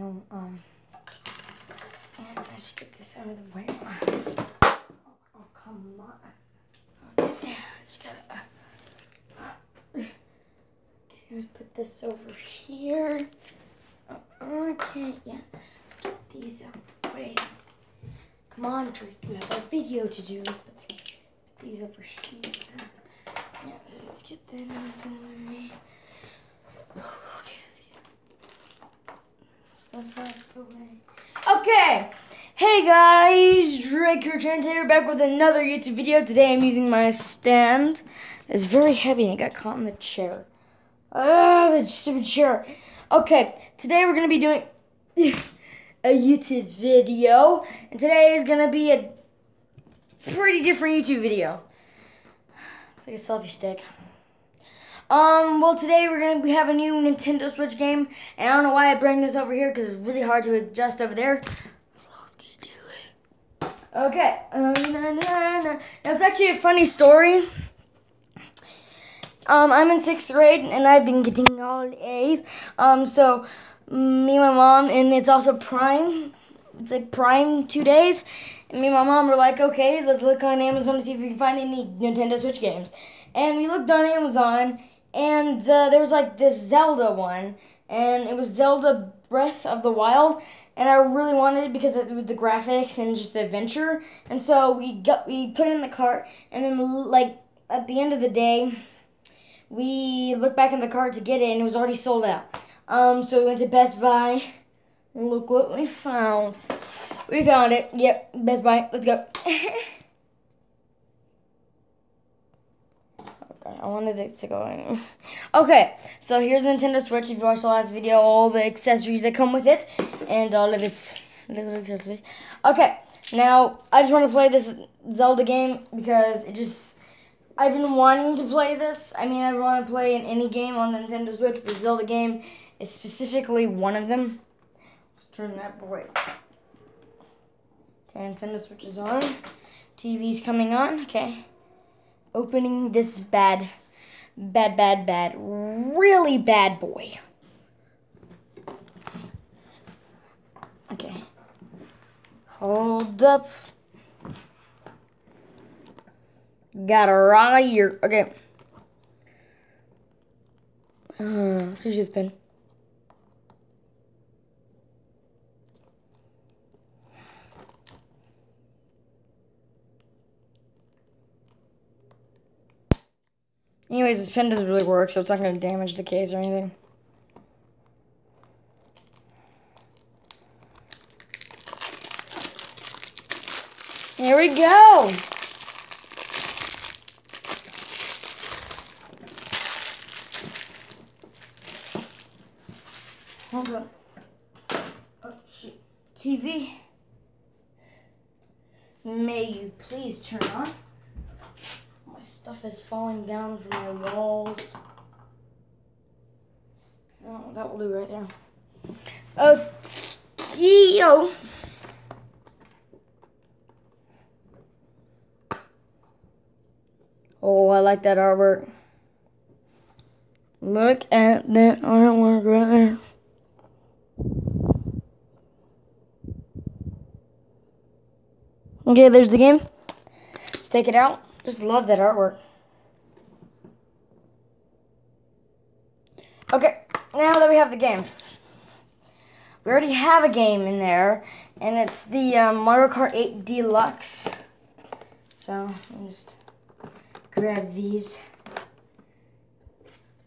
know, um, let's get this out of the way. Oh, come on. Okay, just gotta, uh, okay, let's put this over here. Oh, okay, yeah, let's get these out of the way. Come on, Drake, you have a video to do. Put these over here. Yeah, let's get that out of the way. Way. Okay, hey guys, Drake here, Today we're back with another YouTube video. Today I'm using my stand. It's very heavy and it got caught in the chair. Ah, the stupid chair. Okay, today we're gonna be doing a YouTube video, and today is gonna be a pretty different YouTube video. It's like a selfie stick. Um, well, today we're gonna we have a new Nintendo Switch game, and I don't know why I bring this over here because it's really hard to adjust over there. Let's to it. Okay. Um, na, na, na. It's actually a funny story. Um, I'm in sixth grade, and I've been getting all A's. Um, so me and my mom, and it's also Prime. It's like Prime two days, and me and my mom were like, okay, let's look on Amazon to see if we can find any Nintendo Switch games. And we looked on Amazon, and uh, there was like this Zelda one, and it was Zelda Breath of the Wild, and I really wanted it because it was the graphics and just the adventure. And so we got we put it in the cart, and then like at the end of the day, we looked back in the cart to get it, and it was already sold out. Um, so we went to Best Buy. Look what we found. We found it. Yep, Best Buy. Let's go. I wanted it to go in. Okay, so here's Nintendo Switch. If you watched the last video, all the accessories that come with it, and all of its little accessories. Okay, now I just want to play this Zelda game because it just. I've been wanting to play this. I mean, I want to play in any game on the Nintendo Switch, but Zelda game is specifically one of them. Let's turn that boy. Okay, Nintendo Switch is on. TV's coming on. Okay opening this bad, bad, bad, bad, really bad boy. Okay. Hold up. Got a right here. Okay. Uh, so she's been. Anyways, this pen doesn't really work, so it's not going to damage the case or anything. Here we go! Hold on. Oh, shit. TV. May you please turn on? Stuff is falling down from my walls. Oh, that will do right there. Okay, yo. Oh, I like that artwork. Look at that artwork right there. Okay, there's the game. Let's take it out. Just love that artwork. Okay, now that we have the game. We already have a game in there, and it's the um, Mario Kart 8 Deluxe. So, me just grab these.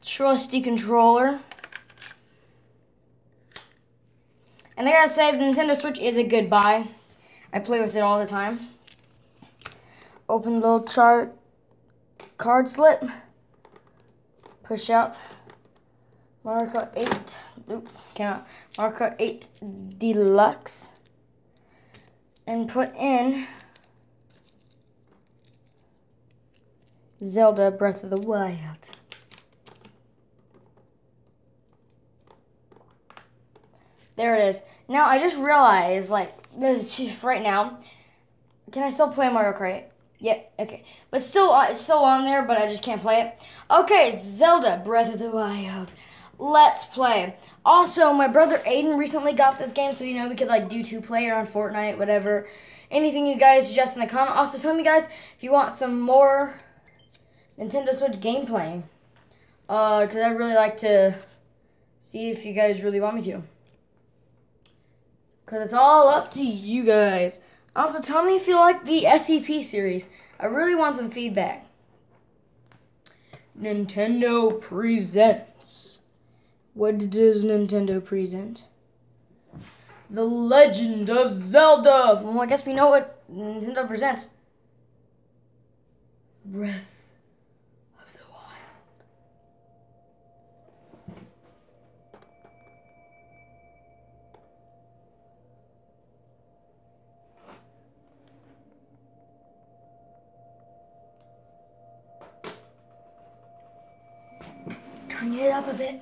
Trusty controller. And I gotta say, the Nintendo Switch is a good buy. I play with it all the time open the little chart card slip, push out. Mario 8, oops, cannot, Mario 8 Deluxe, and put in Zelda Breath of the Wild. There it is. Now, I just realized, like, right now, can I still play Mario Kart 8? Yep, okay. But still, uh, it's still on there, but I just can't play it. Okay, Zelda Breath of the Wild. Let's Play. Also, my brother Aiden recently got this game, so you know we could like do two player on Fortnite, whatever. Anything you guys suggest in the comment. Also, tell me guys if you want some more Nintendo Switch gameplay. Uh, cause I'd really like to see if you guys really want me to. Cause it's all up to you guys. Also, tell me if you like the SCP series. I really want some feedback. Nintendo presents. What does Nintendo present? The Legend of Zelda. Well, I guess we know what Nintendo presents. Breath Turn it up a bit.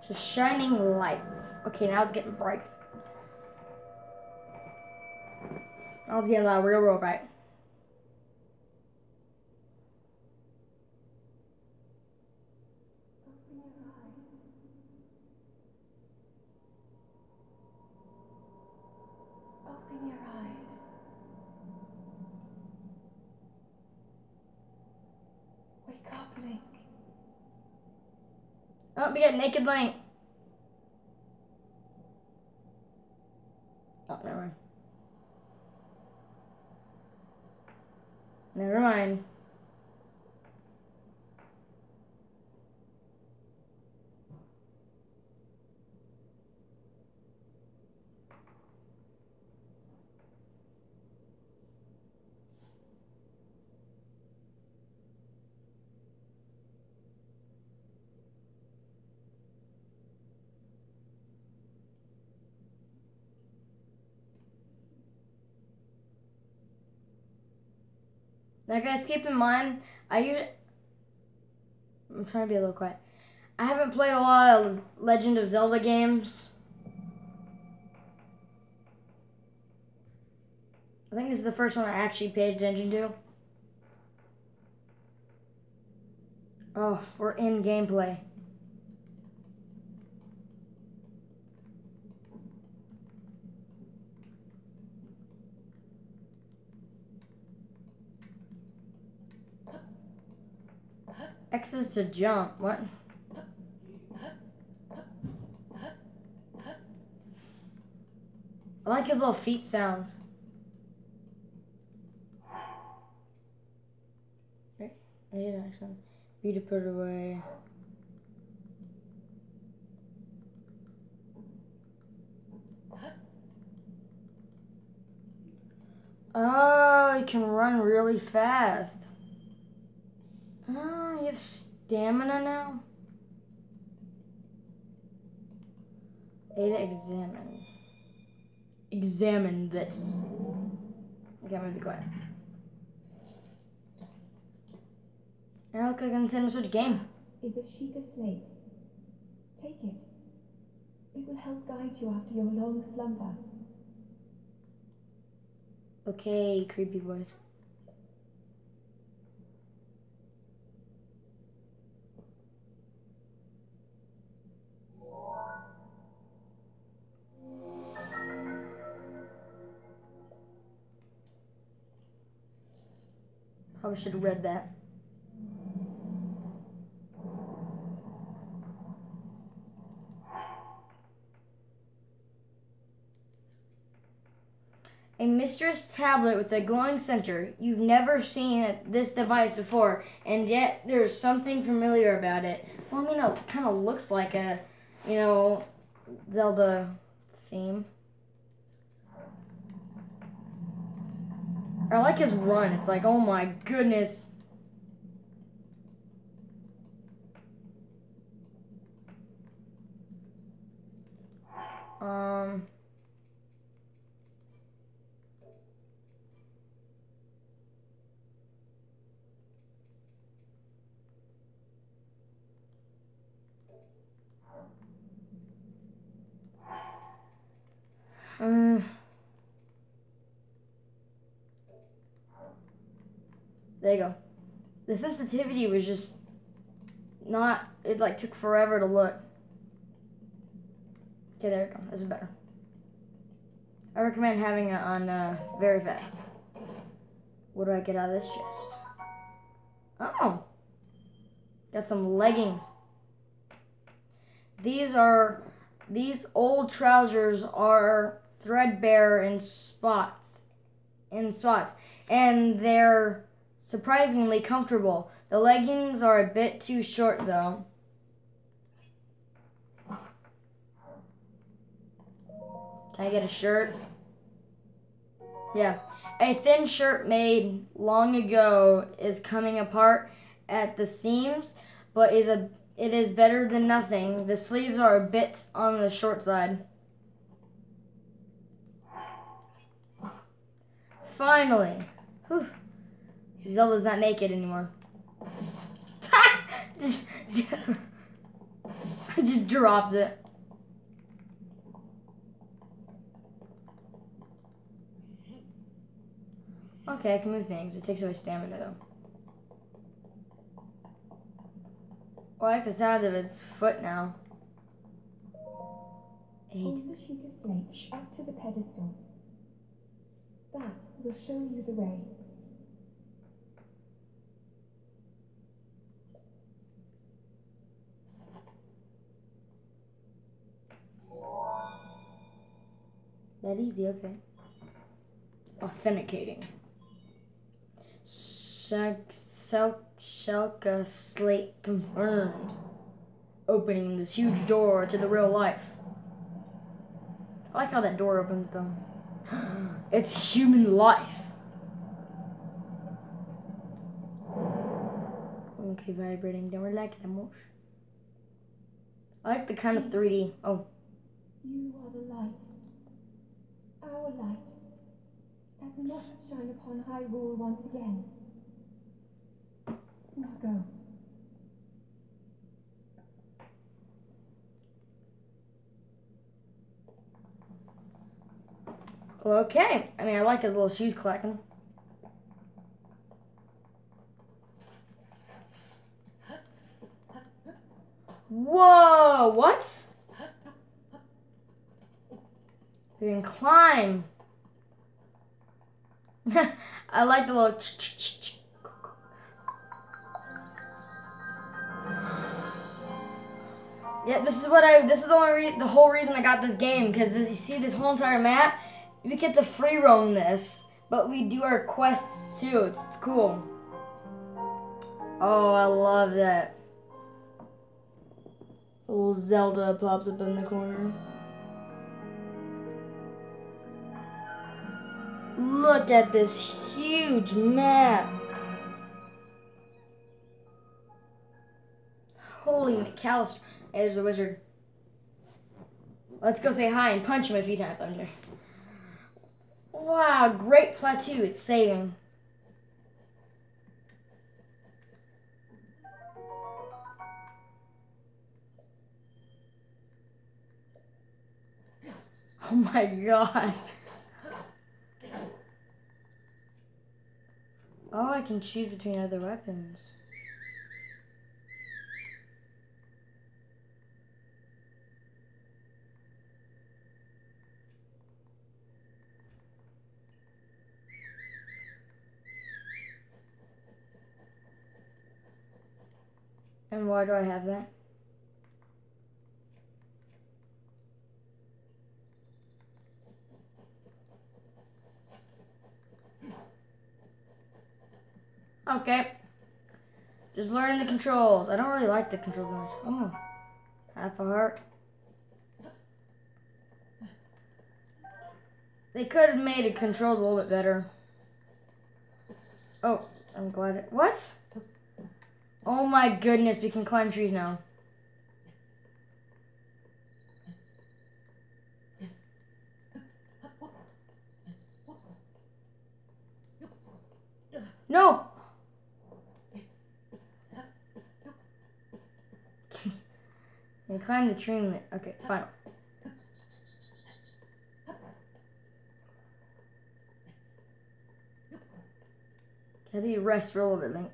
It's a shining light. Okay, now it's getting bright. Now it's getting uh, real, real bright. Open your eyes. Wake up, Link. Oh, we got Naked Link. Oh, never mind. Never mind. Now, guys, keep in mind, I use. I'm trying to be a little quiet. I haven't played a lot of Legend of Zelda games. I think this is the first one I actually paid attention to. Oh, we're in gameplay. X is to jump. What? I like his little feet sounds. Right? I did actually. B to put away. Oh, you can run really fast. Oh, you have stamina now? A to examine. Examine this. Okay, I'm gonna be quiet. Now look like a Nintendo Switch game. Is a Sheikah slate. Take it. It will help guide you after your long slumber. Okay, creepy voice. Probably should have read that. A mistress tablet with a glowing center. You've never seen this device before, and yet there's something familiar about it. Well, I mean, it kind of looks like a, you know, Zelda theme. I like his run. It's like, oh my goodness. Um. Um. There you go. The sensitivity was just not, it like took forever to look. Okay, there we go. This is better. I recommend having it on uh, very fast. What do I get out of this chest? Oh. Got some leggings. These are, these old trousers are threadbare in spots. In spots. And they're surprisingly comfortable. The leggings are a bit too short though. Can I get a shirt? Yeah. A thin shirt made long ago is coming apart at the seams, but is a it is better than nothing. The sleeves are a bit on the short side. Finally. Whew. Zelda's not naked anymore. just, just, drops it. Okay, I can move things. It takes away stamina though. I like the sound of its foot now. Eight. Hold the Sheikah slate up to the pedestal. That will show you the way. That easy, okay. Authenticating. Sheikah slate confirmed. Opening this huge door to the real life. I like how that door opens though. it's human life. Okay, vibrating. Don't like that much. I like the kind of 3D. Oh, You are the light. Our light. That must shine upon Hyrule once again. Now go. okay. I mean, I like his little shoes clacking. Whoa, what? You can climb. I like the little. ch- ch- ch- Yeah, this is what I. This is the only the whole reason I got this game because this. You see this whole entire map. We get to free roam this, but we do our quests too. It's, it's cool. Oh, I love that. Little Zelda pops up in the corner. Look at this huge map. Holy McAllister. Hey, there's a wizard. Let's go say hi and punch him a few times under. Wow, great plateau. It's saving. Oh my gosh. Oh, I can choose between other weapons. And why do I have that? Okay. Just learning the controls. I don't really like the controls much. Oh. Half a heart. They could have made the controls a little bit better. Oh, I'm glad it. What? Oh my goodness, we can climb trees now. No! You climb the tree okay, final. Can you rest bit, Link?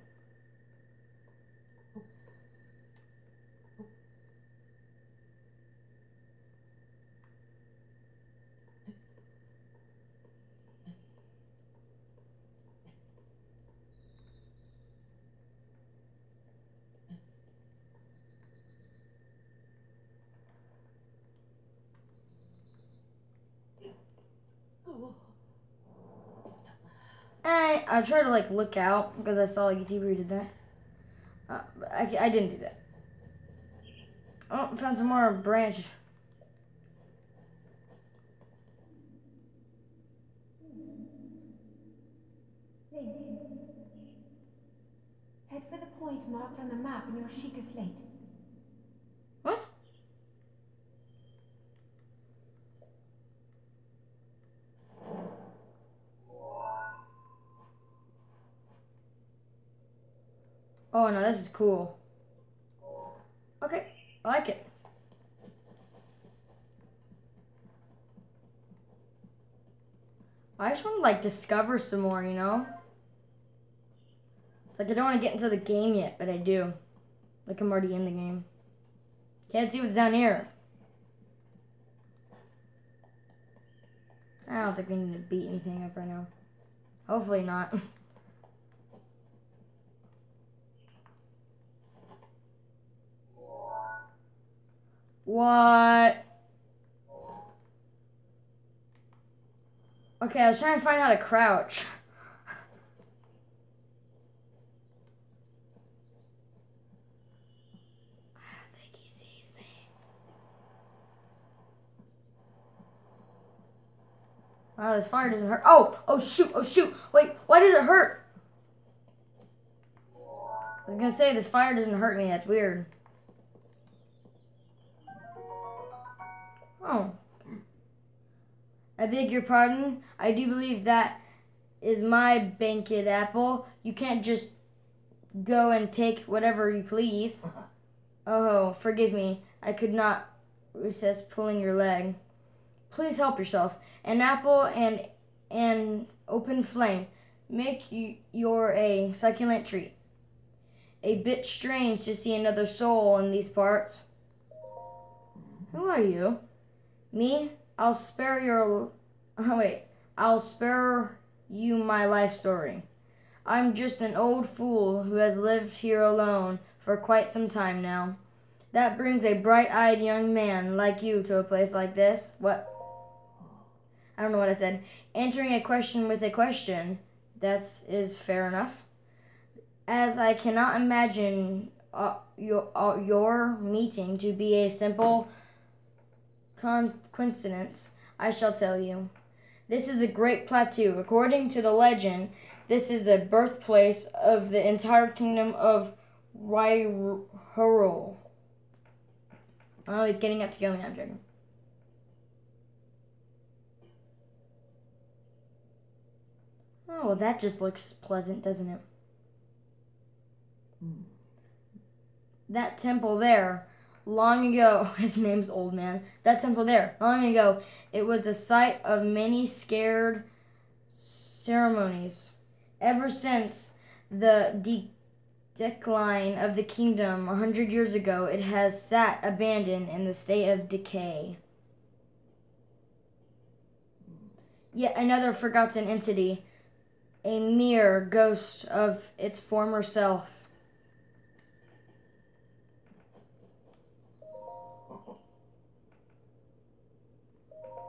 I tried to like look out because I saw like a YouTuber did that. Uh, I, I didn't do that. Oh, found some more branches. Head for the point marked on the map in your Sheikah slate. Oh no, this is cool. Okay, I like it. I just want to like discover some more, you know? It's like I don't want to get into the game yet, but I do. Like I'm already in the game. Can't see what's down here. I don't think we need to beat anything up right now. Hopefully not. what? Okay, I was trying to find how to crouch. I don't think he sees me. Wow, this fire doesn't hurt. Oh, oh shoot, oh shoot. Wait, why does it hurt? I was gonna say this fire doesn't hurt me. That's weird. Oh. I beg your pardon. I do believe that is my banquet apple. You can't just go and take whatever you please. Oh, forgive me. I could not resist pulling your leg. Please help yourself. An apple and an open flame make you your a succulent treat. A bit strange to see another soul in these parts. Who are you? Me? I'll spare your. Oh, wait. I'll spare you my life story. I'm just an old fool who has lived here alone for quite some time now. That brings a bright eyed young man like you to a place like this. What? I don't know what I said. Answering a question with a question. That is fair enough. As I cannot imagine uh, your, uh, your meeting to be a simple con- coincidence, I shall tell you. This is a great plateau. According to the legend, this is the birthplace of the entire kingdom of Hyrule. Oh, he's getting up to kill me. I'm joking. Oh, well, that just looks pleasant, doesn't it? Hmm. That temple there, long ago, his name's Old Man. That temple there, long ago, it was the site of many scared ceremonies. Ever since the de- decline of the kingdom a hundred years ago, it has sat abandoned in the state of decay. Yet another forgotten entity, a mere ghost of its former self.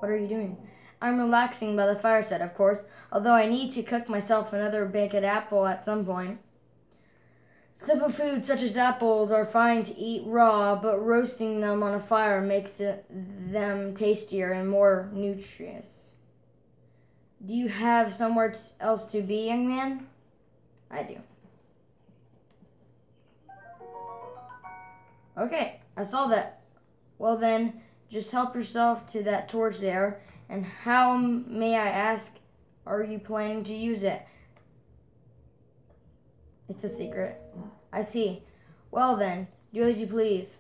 What are you doing? I'm relaxing by the fireside, of course, although I need to cook myself another baked apple at some point. Simple foods such as apples are fine to eat raw, but roasting them on a fire makes it, them tastier and more nutritious. Do you have somewhere else to be, young man? I do. Okay, I saw that. Well then, just help yourself to that torch there. And how, may I ask, are you planning to use it? It's a secret. I see. Well then, do as you please.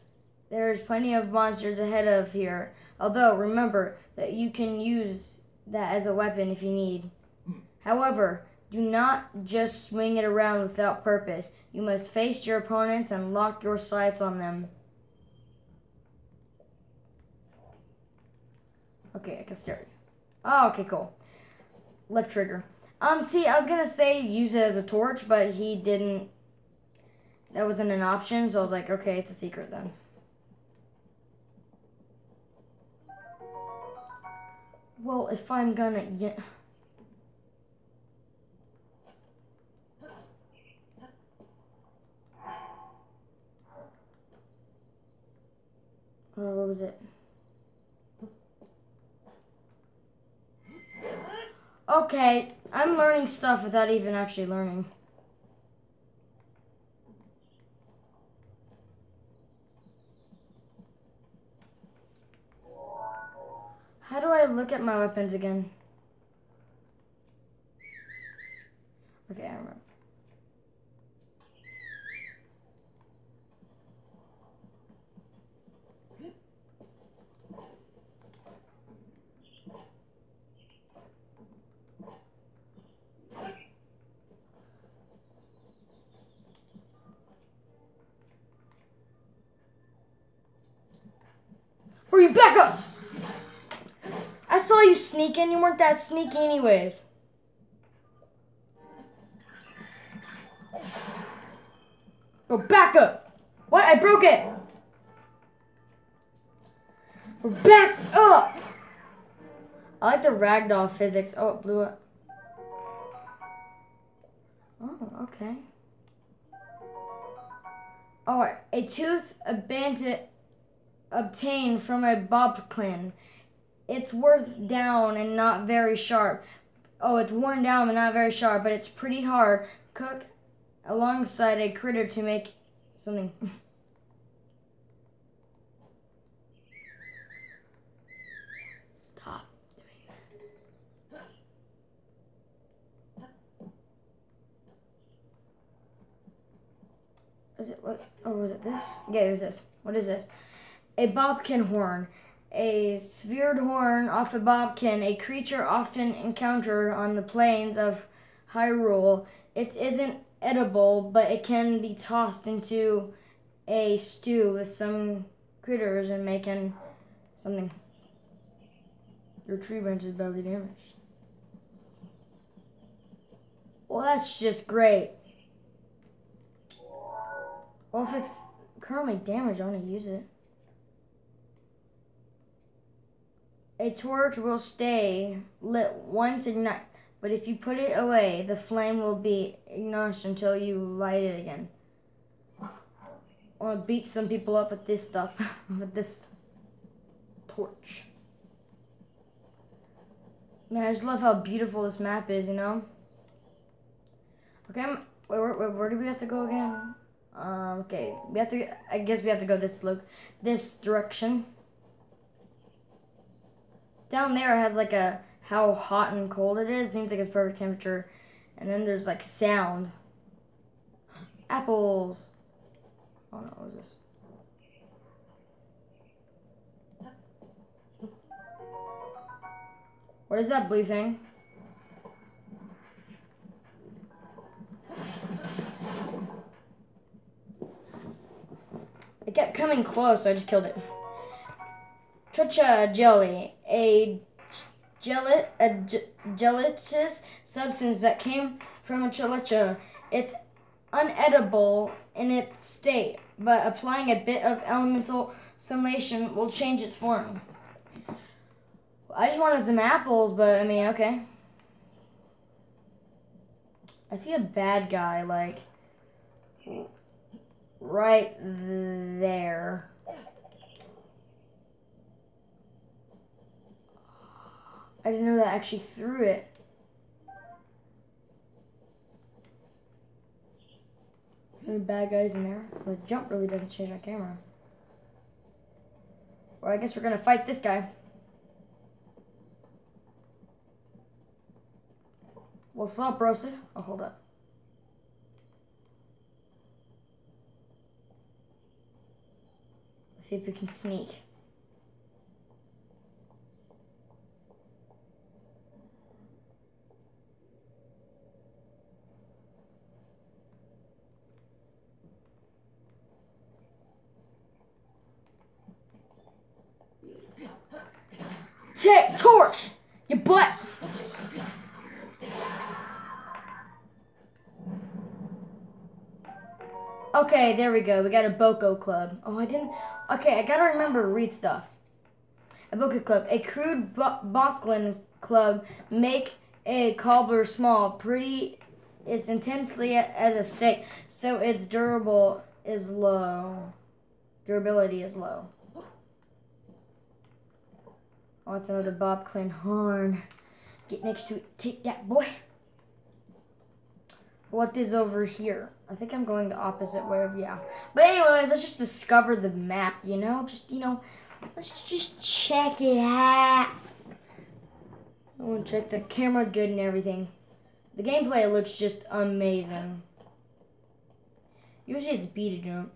There is plenty of monsters ahead of here. Although, remember that you can use that as a weapon if you need. However, do not just swing it around without purpose. You must face your opponents and lock your sights on them. Okay, I can Oh, okay, cool. Left trigger. Um, see, I was gonna say use it as a torch, but he didn't. That wasn't an option, so I was like, okay, it's a secret then. Well, if I'm gonna. Yeah. Uh, oh, what was it? Okay, I'm learning stuff without even actually learning. How do I look at my weapons again? Okay, I remember. You back up! I saw you sneaking. You weren't that sneaky anyways. Bro, back up! What? I broke it! Back up! I like the ragdoll physics. Oh, it blew up. Oh, okay. Alright, a tooth, a bandit obtained from a bobclin. It's worth down and not very sharp. Oh, it's worn down but not very sharp, but it's pretty hard. Cook alongside a critter to make something. Stop. Is it what? Oh, was it this? Yeah, it was this. What is this? A bobkin horn. A sphered horn off a bobkin, a creature often encountered on the plains of Hyrule. It isn't edible, but it can be tossed into a stew with some critters and making something. Your tree branch is badly damaged. Well, that's just great. Well, if it's currently damaged, I want to use it. A torch will stay lit once ignite, but if you put it away, the flame will be ignited until you light it again. I want to beat some people up with this stuff, with this torch. Man, I just love how beautiful this map is, you know? Okay, where, where, where do we have to go again? Um, okay, we have to, I guess we have to go this look, this direction. Down there has like a, how hot and cold it is. Seems like it's perfect temperature. And then there's like sound. Apples. Oh no, what is this? What is that blue thing? It kept coming close, so I just killed it. Trucha jelly, a gelat a gelatinous substance that came from a chalicha. It's unedible in its state, but applying a bit of elemental simulation will change its form. I just wanted some apples, but I mean, okay. I see a bad guy, like, right there. I didn't know that I actually threw it. Any bad guys in there? The jump really doesn't change my camera. Well, I guess we're gonna fight this guy. What's up, Rosa? Oh, hold up. Let's see if we can sneak. Torch! Your butt! Okay, there we go. We got a Boko Club. Oh, I didn't... Okay, I gotta remember to read stuff. A Boko Club. A crude Bocklin Club make a cobbler small. Pretty... It's intensely as a stick, so its durable is low. Durability is low. Oh, it's another Bob Clan horn. Get next to it. Take that, boy. What is over here? I think I'm going the opposite way of, yeah. But anyways, let's just discover the map, you know? Just, you know, let's just check it out. I want to check the camera's good and everything. The gameplay looks just amazing. Usually it's beat it up.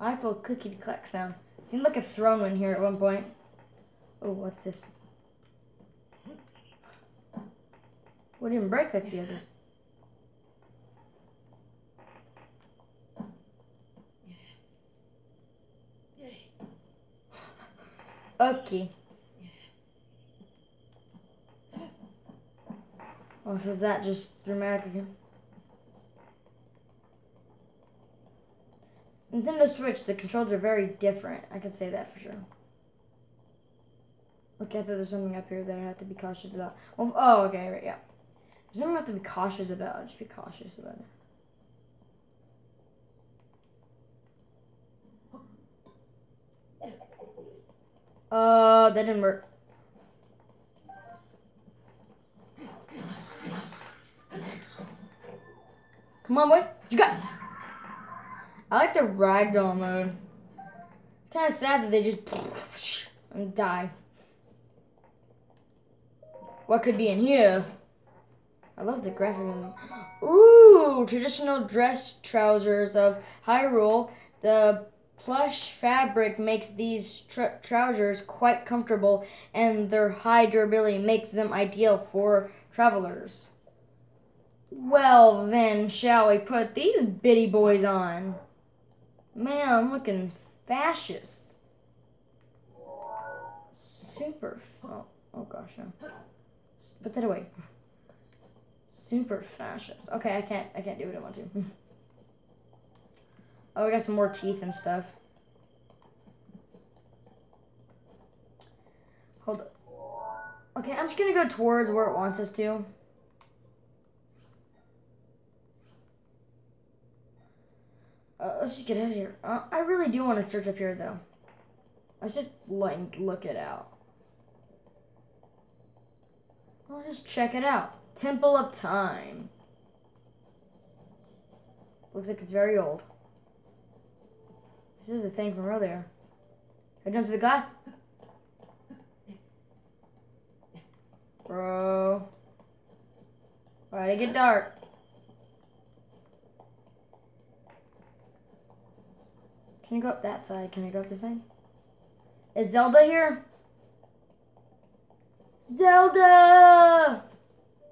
I like the little cookie clack sound. Seemed like a throne in here at one point. Oh, what's this? What didn't break like the others? Okay. Oh, so is that just dramatic again? Nintendo Switch, the controls are very different. I can say that for sure. Okay, I thought there's something up here that I have to be cautious about. Oh, okay, right, yeah. There's something I have to be cautious about. Just be cautious about it. Uh, that didn't work. Come on, boy. You got. I like the ragdoll mode. It's kind of sad that they just and die. What could be in here? I love the graphic. Ooh, traditional dress trousers of Hyrule. The plush fabric makes these tr trousers quite comfortable, and their high durability makes them ideal for travelers. Well, then, shall we put these bitty boys on? Man, I'm looking fascist. Super. Oh, oh gosh, no. Put that away. Super fascist. Okay, I can't. I can't do what I want to. oh, I got some more teeth and stuff. Hold up. Okay, I'm just gonna go towards where it wants us to. Uh, let's just get out of here. Uh, I really do want to search up here, though. Let's just, like, look it out. I'll just check it out. Temple of Time. Looks like it's very old. This is the thing from earlier. I jump to the glass. Bro. Why'd it get dark? Can you go up that side? Can I go up this side? Is Zelda here? Zelda!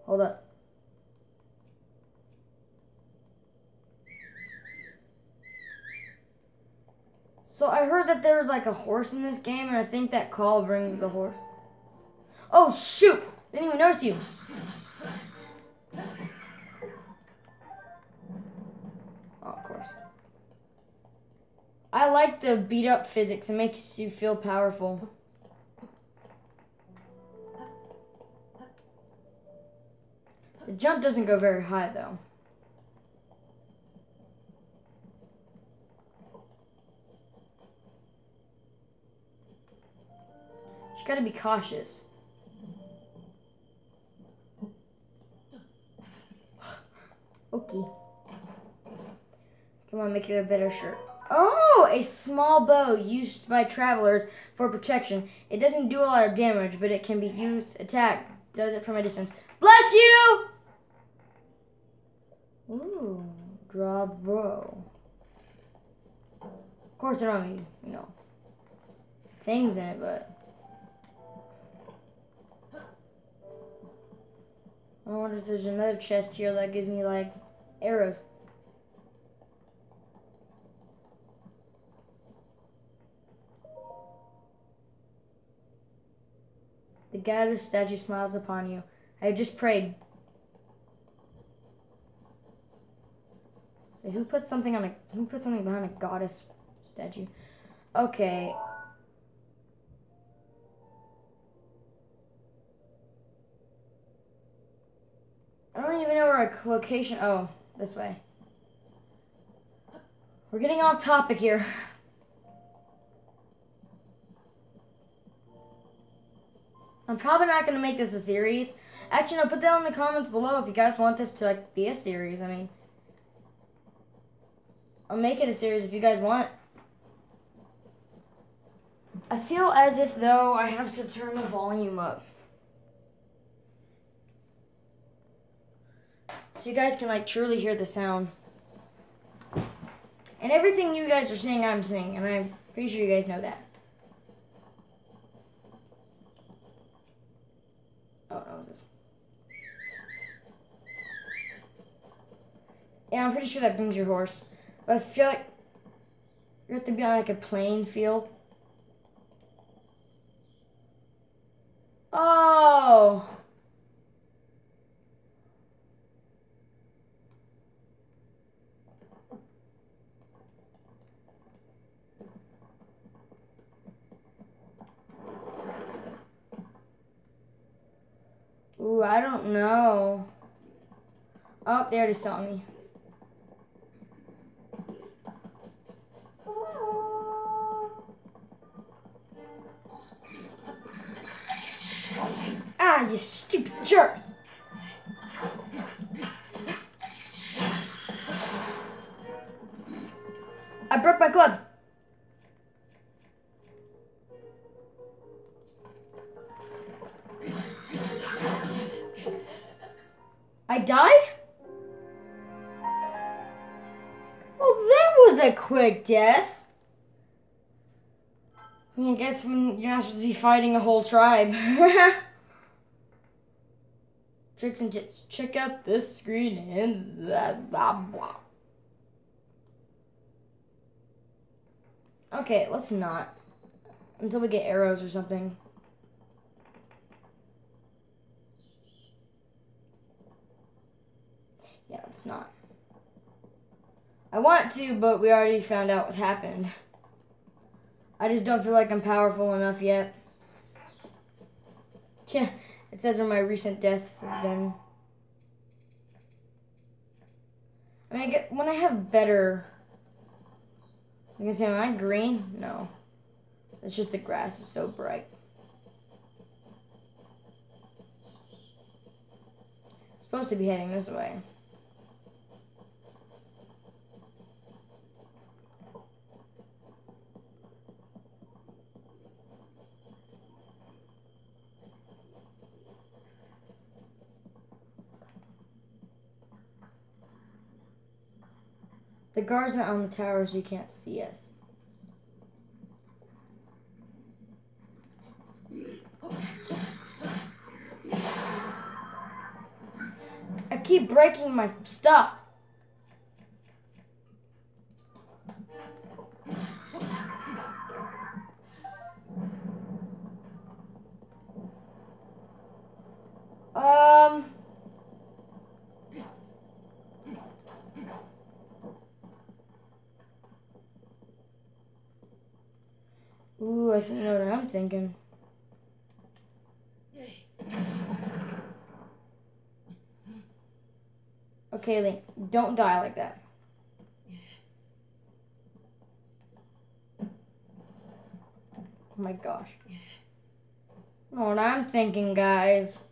Hold up. So I heard that there was like a horse in this game, and I think that call brings the horse. Oh shoot! Didn't even notice you. I like the beat up physics. It makes you feel powerful. The jump doesn't go very high though. Just gotta be cautious. okay. Come on, make it a better shirt. Oh, a small bow used by travelers for protection. It doesn't do a lot of damage, but it can be used, attack, does it from a distance. Bless you! Ooh, draw bow. Of course, there don't have you know, things in it, but... I wonder if there's another chest here that gives me, like, arrows. The goddess statue smiles upon you. I just prayed. So who put something on a who put something behind a goddess statue? Okay. I don't even know where our location. Oh, this way. We're getting off topic here. I'm probably not gonna make this a series. Actually, no. Put that in the comments below if you guys want this to like be a series. I mean, I'll make it a series if you guys want. I feel as if though I have to turn the volume up. So you guys can like truly hear the sound. And everything you guys are saying, I'm saying, and I'm pretty sure you guys know that. Oh, that was this. Yeah, I'm pretty sure that brings your horse. But I feel like you have to be on like a plain field. Oh. Ooh, I don't know. Oh, they already saw me. Ah, you stupid jerks! I broke my club. I died? Well, that was a quick death. I, mean, I guess when you're not supposed to be fighting a whole tribe. Tricks and tips. Check out this screen and that blah blah. Okay, let's not. Until we get arrows or something. Yeah, let's not. I want to, but we already found out what happened. I just don't feel like I'm powerful enough yet. Yeah. It says where my recent deaths have been. I mean, I get, when I have better... You can see, am I green? No. It's just the grass is so bright. Supposed to be heading this way. The guards are on the tower so you can't see us. I keep breaking my stuff. Um... Ooh, I think know what I'm thinking. Okay, Link, don't die like that. Oh my gosh. Know what I'm thinking, guys.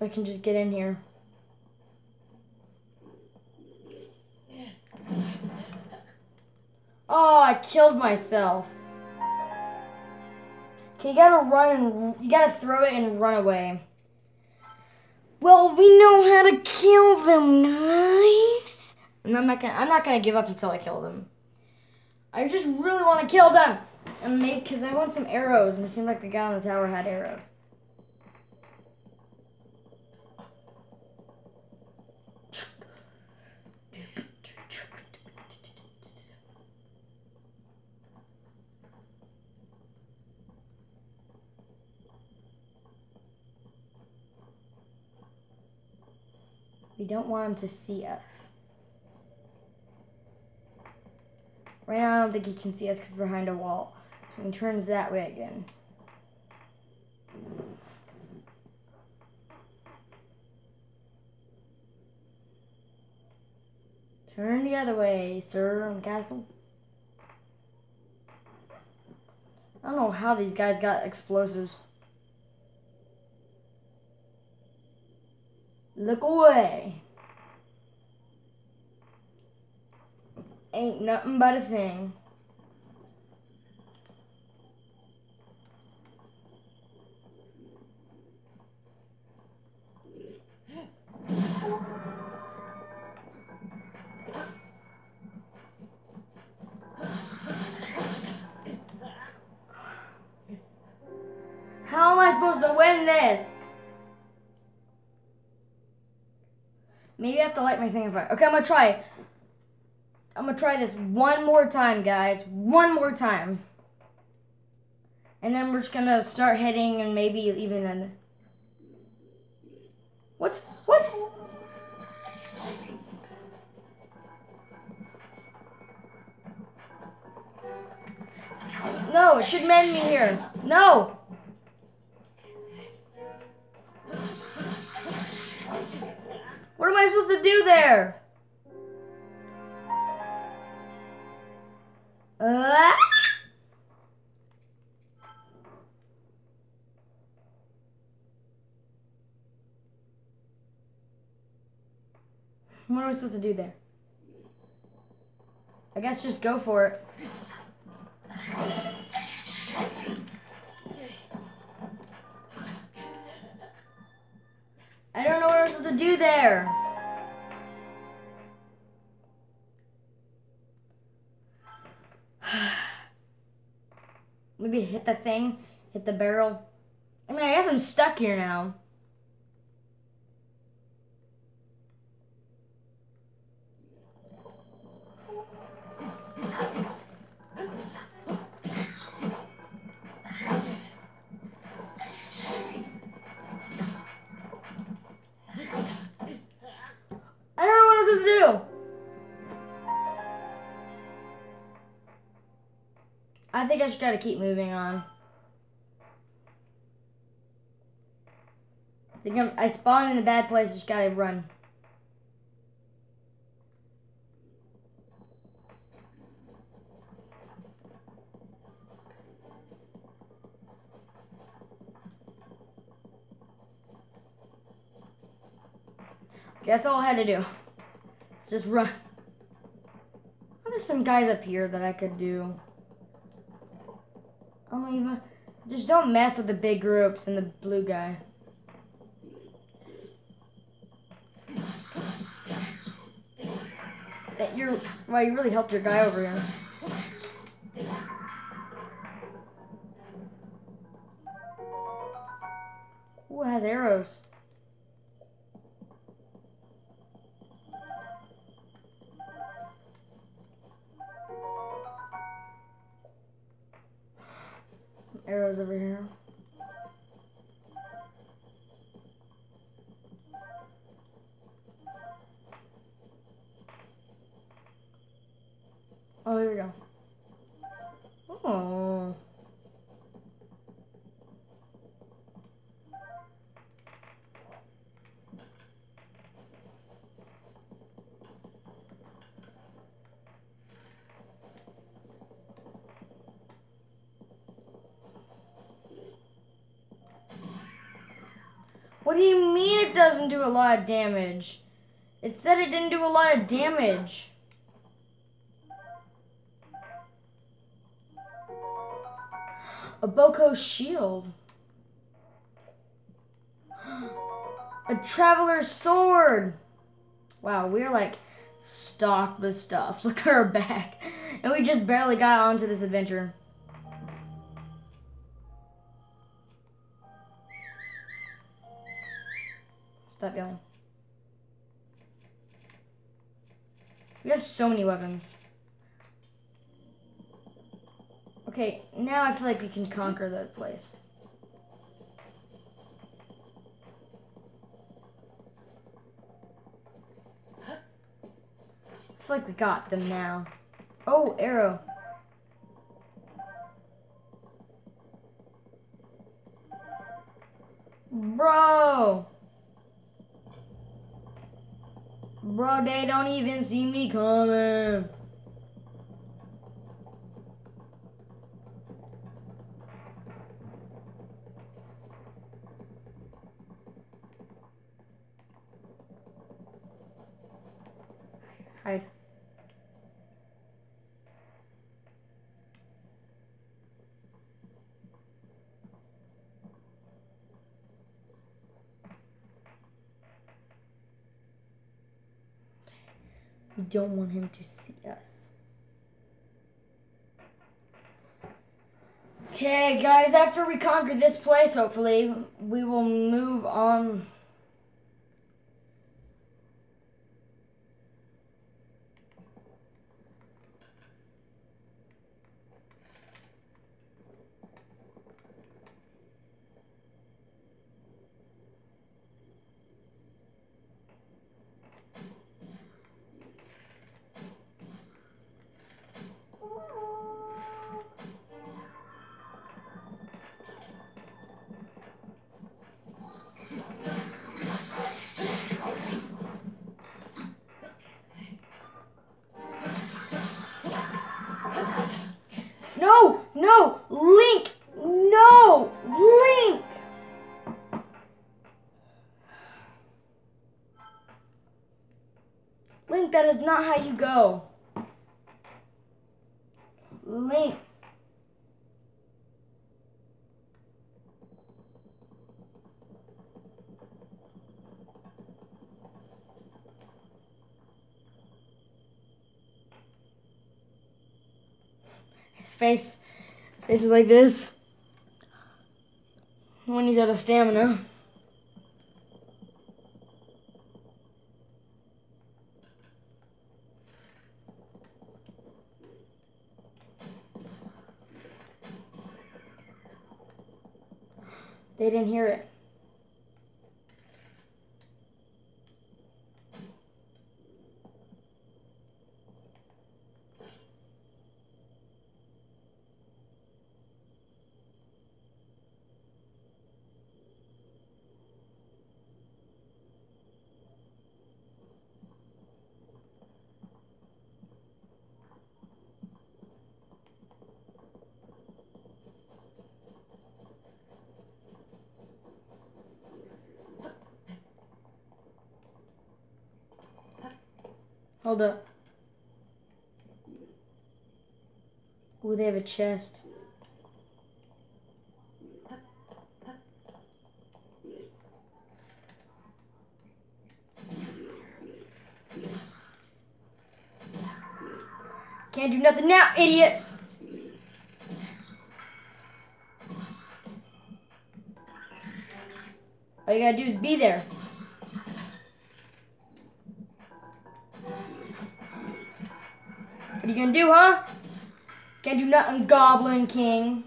I can just get in here. Oh, I killed myself. Okay, you gotta run and you gotta throw it and run away. Well, we know how to kill them, guys. And I'm not gonna I'm not gonna give up until I kill them. I just really want to kill them, and maybe because I want some arrows, and it seemed like the guy on the tower had arrows. We don't want him to see us. Right now, I don't think he can see us because we're behind a wall. So he turns that way again. Turn the other way, sir and castle. I don't know how these guys got explosives. Look away. Ain't nothing but a thing. How am I supposed to win this? Maybe I have to light my thing on fire. Okay, I'm gonna try. I'm gonna try this one more time, guys. One more time. And then we're just gonna start hitting and maybe even then. What? What? No, it should mend me here. No! I supposed to do there? Uh, what am I supposed to do there? I guess just go for it. I don't know what I'm supposed to do there. Maybe hit the thing, hit the barrel. I mean, I guess I'm stuck here now. I think I just gotta keep moving on. I think I'm, I spawned in a bad place, just gotta run. Okay, that's all I had to do. Just run. There's some guys up here that I could do. Even. Just don't mess with the big groups and the blue guy. That you're. You really helped your guy over here. Who has arrows. Arrows over here. Oh, here we go. Oh. What do you mean it doesn't do a lot of damage? It said it didn't do a lot of damage. A Boko shield. A traveler's sword. Wow, we're like stocked with stuff. Look at our back. And we just barely got onto this adventure. Stop yelling. We have so many weapons. Okay, now I feel like we can conquer the place. I feel like we got them now. Oh, arrow. Bro! Bro, they don't even see me coming. Hide. We don't want him to see us. Okay, guys, after we conquer this place, hopefully, we will move on. Not how you go. Link. His face, his face is like this. When he's out of stamina. They didn't hear it. Hold up. Ooh, they have a chest. Can't do nothing now, idiots! All you gotta do is be there. You gonna do, huh? Can't do nothing, Goblin King.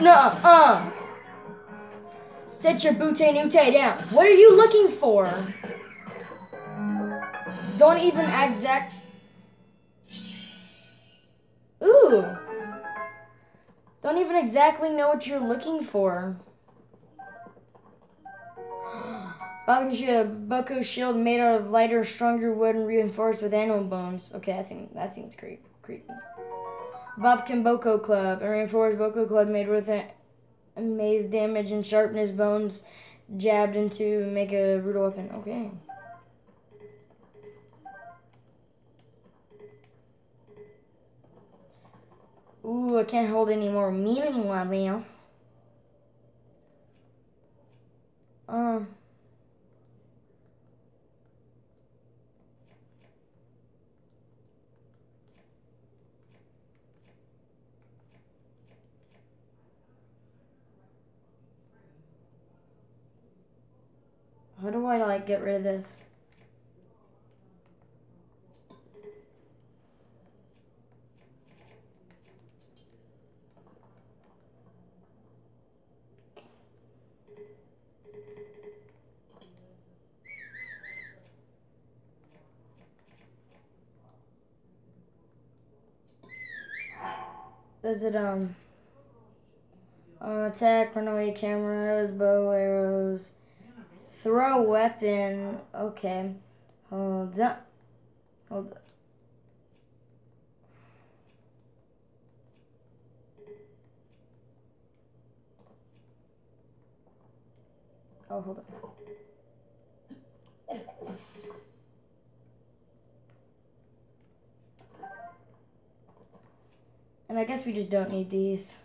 Nuh uh. Set your booty nute down. What are you looking for? Don't even exact. Exactly know what you're looking for. Shoot a Boko shield made out of lighter, stronger wood and reinforced with animal bones. Okay, that seems that seems creep, creepy. Bobkin Boko Club, a reinforced Boko Club made with maze damage and sharpness bones jabbed into make a brutal weapon. Okay. Ooh, I can't hold any more meaning level. Um. How do I like get rid of this? Is it um? Uh, attack, run away, cameras, bow, arrows, throw weapon. Okay, hold up, hold up. Oh, hold on. And I guess we just don't need these.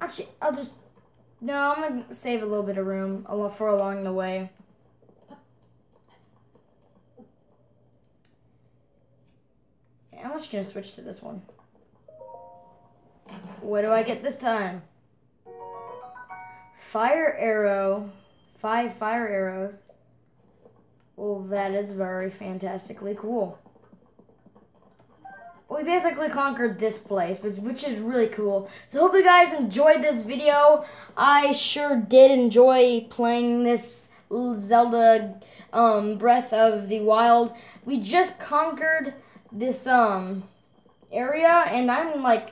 Actually, I'll just... No, I'm going to save a little bit of room for along the way. I'm just going to switch to this one. What do I get this time? Fire arrow. Five fire arrows. Well, that is very fantastically cool. We basically conquered this place, which is really cool. So hope you guys enjoyed this video. I sure did enjoy playing this Zelda um, Breath of the Wild. We just conquered this um area, and I'm like